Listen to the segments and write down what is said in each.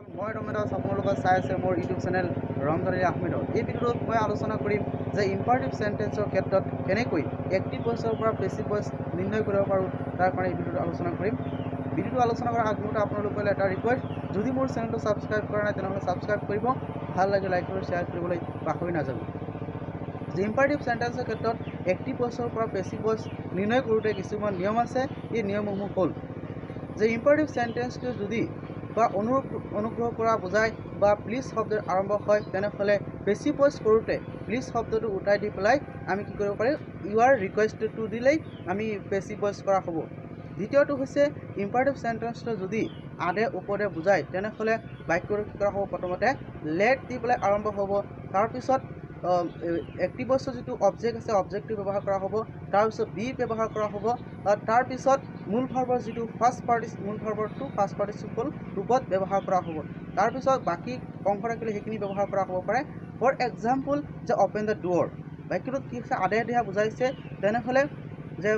মই ৰমেশ দাস আপোনালোকে চাই আছে মোৰ ইউটিউব চেনেল ৰমজানী আহমেদৰ। এই ভিডিঅ'টোত মই আলোচনা কৰিম যে ইম্পাৰটিভ চেণ্টেন্সৰ ক্ষেত্ৰত কেনেকৈ এক্টিভ ভইচৰ পৰা পেচিভ ভইচ নিৰ্ণয় কৰিব পাৰোঁ তাৰ কাৰণে এই ভিডিঅ'টো আলোচনা কৰিম। ভিডিঅ'টো আলোচনা কৰাৰ আগমতে আপোনালোকলৈ এটা ৰিকুৱেষ্ট যদি মোৰ চেনেলটো ছাবস্ক্ৰাইব কৰা নাই তেনেহ'লে ছাবস্ক্ৰাইব কৰিব ভাল লাগে লাইক কৰি শ্বেয়াৰ কৰিবলৈ পাহৰি নাযাব। যে ইম্পাৰটিভ চেণ্টেন্সৰ ক্ষেত্ৰত এক্টিভ ভইচৰ পৰা পেচিভ ভইচ নিৰ্ণয় কৰোঁতে কিছুমান নিয়ম আছে এই নিয়মসমূহ হ'ল যে ইম্পাৰটিভ চেণ্টেন্সটো যদি বা অনু অনুগ্ৰহ কৰা বুজায় বা প্লিজ শব্দৰ আৰম্ভ হয় তেনেহ'লে পেচিভ ভইচ কৰোঁতে প্লিজ শব্দটো উঠাই দি পেলাই আমি কি কৰিব পাৰিম ইউ আৰ ৰিকুৱেষ্টটো দিলেই আমি পেচিভ ভইচ কৰা হ'ব। দ্বিতীয়টো হৈছে ইম্পাৰটিভ চেণ্টেন্সটো যদি আধে ওপৰে বুজায় তেনেহ'লে বাক্যটো কি কৰা হ'ব প্ৰথমতে লেট দি পেলাই আৰম্ভ হ'ব। তাৰপিছত এক্টিভ ভইচৰ যিটো অবজেক্ট আছে অবজেক্টটো ব্যৱহাৰ কৰা হ'ব তাৰপিছত বি ব্যৱহাৰ কৰা হ'ব তাৰপিছত মূল ভাৰ্বৰ যিটো ফাৰ্ষ্ট পাৰ্টিচ মূল ভাৰ্বৰটো ফাৰ্ষ্ট পাৰ্টিচিপল ৰূপত ব্যৱহাৰ কৰা হ'ব। তাৰপিছত বাকী অংশ থাকিলে সেইখিনি ব্যৱহাৰ কৰা হ'ব পাৰে। ফৰ এক্সাম্পল যে অ'পেন দ্য ড'ৰ বাক্যটোত কি হৈছে? আধে আধেয়া বুজাইছে। তেনেহ'লে যে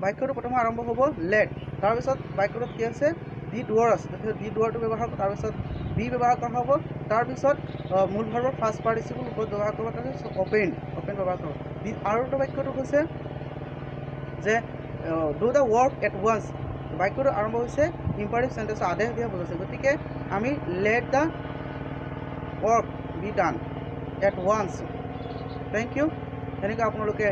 বাক্যটো প্ৰথমে আৰম্ভ হ'ব লেট তাৰপিছত বাক্যটোত কি আছে? দি ডুৱৰ আছে। গতিকে দি ডুৱৰটো ব্যৱহাৰ তাৰপিছত বি ব্যৱহাৰ কৰা হ'ব। তাৰপিছত মূল ভাৰ্বৰ ফাৰ্ষ্ট পাৰ্টিচিপল ওপৰত ব্যৱহাৰ কৰিব তাৰপিছত অ'পেন অ'পেন ব্যৱহাৰ কৰিব দি আৰু এটা বাক্যটো হৈছে যে do the work at once বাক্যটো আৰম্ভ হৈছে ইম্পাৰেটিভ চেণ্টেন্স আধে আধেয়া বুজাইছে। গতিকে, আমি let the work be done at once thank you তেনেকৈ আপোনালোকে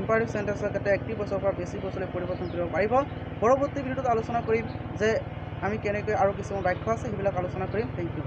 ইম্পাৰেটিভ চেণ্টেন্সৰ ক্ষেত্ৰত এক্টিভ বছৰৰ পৰা বেছি বছৰলৈ পৰিৱৰ্তন কৰিব পাৰিব। পৰৱৰ্তী ভিডিঅ'টোত আলোচনা কৰিম যে, আমি কেনেকৈ আৰু কিছুমান বাক্য আছে, সেইবিলাক আলোচনা কৰিম। Thank U